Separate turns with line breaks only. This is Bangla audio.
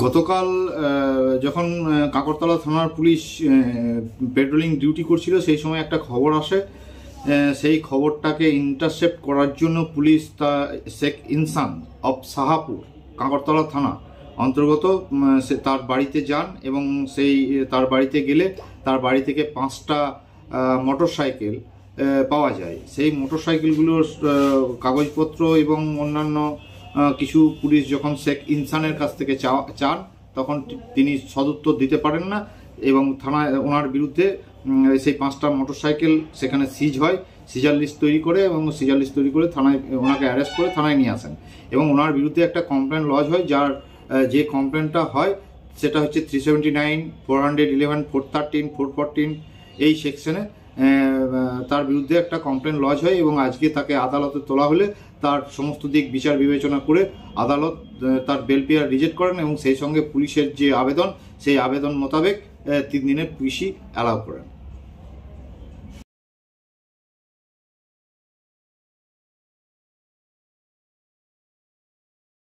গতকাল যখন কাকরতলা থানার পুলিশ পেট্রোলিং ডিউটি করছিল, সেই সময় একটা খবর আসে। সেই খবরটাকে ইন্টারসেপ্ট করার জন্য পুলিশ তা, শেখ ইনসান অফ সাহাপুর, কাকরতলা থানা অন্তর্গত সে তার বাড়িতে যান এবং সেই, তার বাড়িতে গেলে তার বাড়ি থেকে পাঁচটা মোটর সাইকেল পাওয়া যায়। সেই মোটর সাইকেলগুলোর কাগজপত্র এবং অন্যান্য কিছু পুলিশ যখন শেখ ইনসানের কাছ থেকে চান, তখন তিনি সদুত্তর দিতে পারেন না এবং থানায় ওনার বিরুদ্ধে সেই পাঁচটা মোটরসাইকেল সেখানে সিজ হয়, সিজার লিস্ট তৈরি করে এবং সিজার লিস্ট তৈরি করে থানায়, ওনাকে অ্যারেস্ট করে থানায় নিয়ে আসেন। এবং ওনার বিরুদ্ধে একটা কমপ্লেন লজ হয়, যার যে কমপ্লেনটা হয়, সেটা হচ্ছে three seventy nine four hundred eleven four thirteen four fourteen এই সেকশনে তার বিরুদ্ধে একটা কমপ্লেন লজ হয় এবং আজকে তাকে আদালতে তোলা হলে তার সমস্ত দিক বিচার বিবেচনা করে আদালত তার বেল পেয়ার রিজেক্ট করেন এবং সেই সঙ্গে পুলিশের যে আবেদন, সেই আবেদন মোতাবেক তিন দিনের পুলিশই অ্যালাউ করেন।